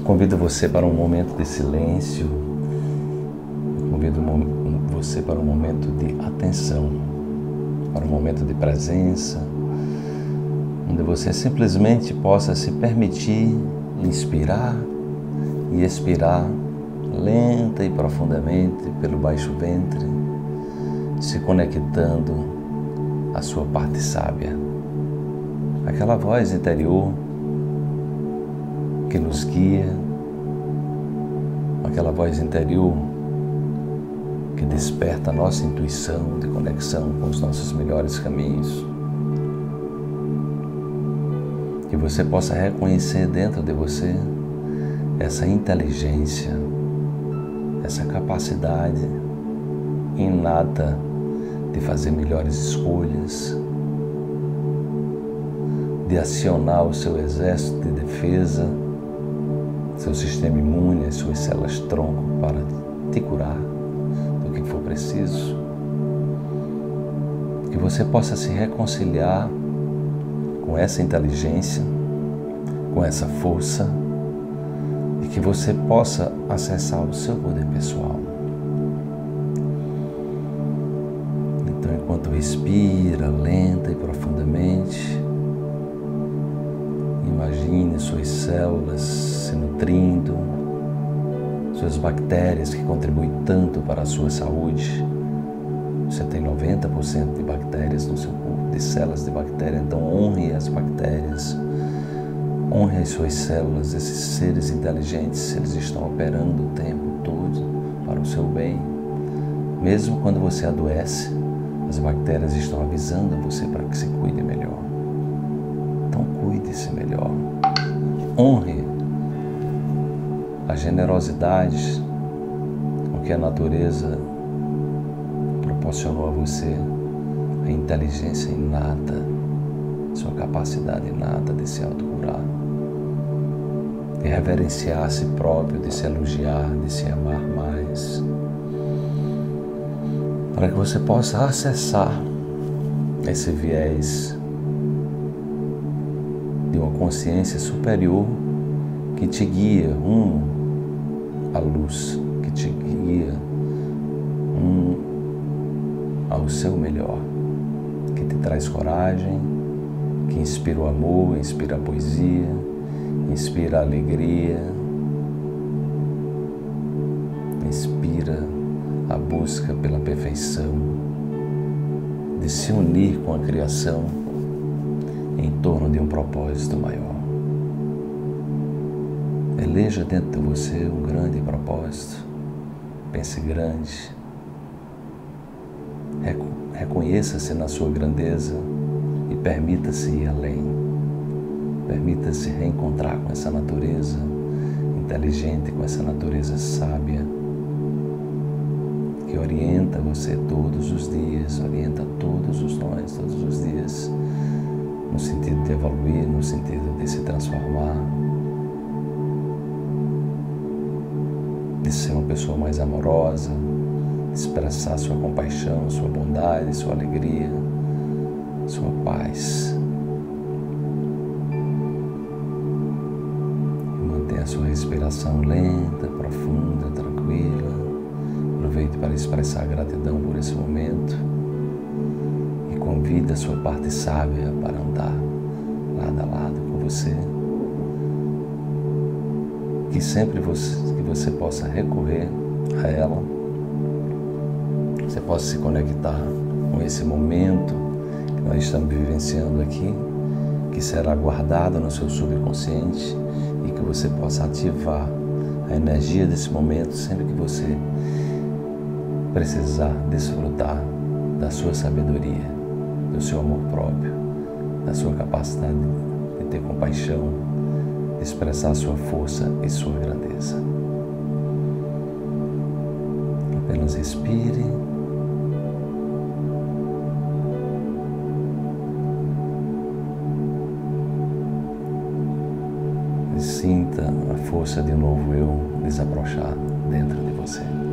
Eu convido você para um momento de silêncio. Eu convido você para um momento de atenção, para um momento de presença, onde você simplesmente possa se permitir inspirar e expirar lenta e profundamente pelo baixo ventre, se conectando à sua parte sábia, aquela voz interior que nos guia, aquela voz interior que desperta a nossa intuição de conexão com os nossos melhores caminhos. Que você possa reconhecer dentro de você essa inteligência, essa capacidade inata de fazer melhores escolhas, de acionar o seu exército de defesa, seu sistema imune, as suas células tronco para te curar do que for preciso. Que você possa se reconciliar com essa inteligência, com essa força e que você possa acessar o seu poder pessoal. Então, enquanto respira lenta e profundamente, imagine suas células se nutrindo, suas bactérias que contribuem tanto para a sua saúde. Você tem 90% de bactérias no seu corpo, de células de bactéria, então honre as bactérias Honre as suas células, esses seres inteligentes, eles estão operando o tempo todo para o seu bem. Mesmo quando você adoece, as bactérias estão avisando você para que se cuide melhor. Então cuide-se melhor. Honre a generosidade com que a natureza proporcionou a você, a inteligência inata, sua capacidade inata de se autocurar de reverenciar a si próprio, de se elogiar, de se amar mais, para que você possa acessar esse viés de uma consciência superior que te guia rumo à luz, que te guia rumo ao seu melhor, que te traz coragem, que inspira o amor, inspira a poesia Inspira a alegria. Inspira a busca pela perfeição, de se unir com a criação em torno de um propósito maior. Eleja dentro de você um grande propósito. Pense grande. Reconheça-se na sua grandeza e permita-se ir além. Permita-se reencontrar com essa natureza inteligente, com essa natureza sábia, que orienta você todos os dias, orienta todos os nós, todos os dias, no sentido de evoluir, no sentido de se transformar, de ser uma pessoa mais amorosa, expressar sua compaixão, sua bondade, sua alegria, sua paz. a sua respiração lenta, profunda, tranquila. Aproveite para expressar gratidão por esse momento e convida a sua parte sábia para andar lado a lado com você. Que sempre você, que você possa recorrer a ela, você possa se conectar com esse momento que nós estamos vivenciando aqui, que será guardado no seu subconsciente e que você possa ativar a energia desse momento sempre que você precisar desfrutar da sua sabedoria, do seu amor próprio, da sua capacidade de ter compaixão, expressar sua força e sua grandeza. Apenas respire. sinta a força de um novo eu desabrochar dentro de você.